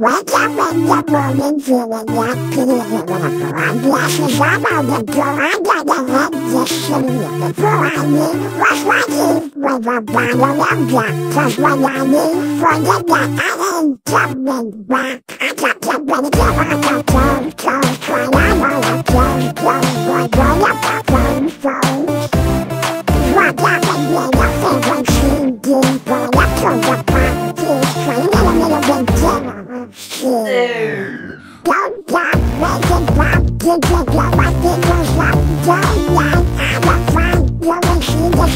Wake up in the morning feeling like P Diddy. I'm glasses I'm on the door. I got the head just sitting Before I knew was my teeth with a bottle of Jack. Cause when I knew for the night I ain't coming back. I got to bring it up, I got to go, go, I know keep it low, I think we'll stop. Don't lie, I'm a fan, you will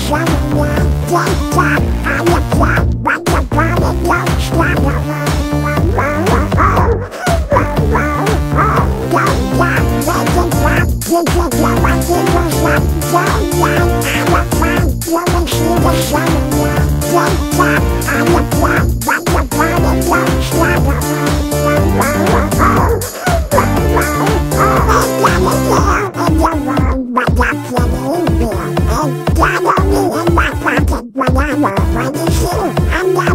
see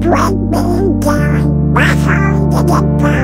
break me down. My heart is a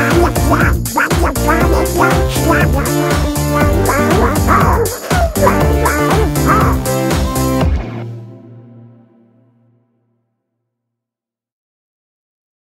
I'm a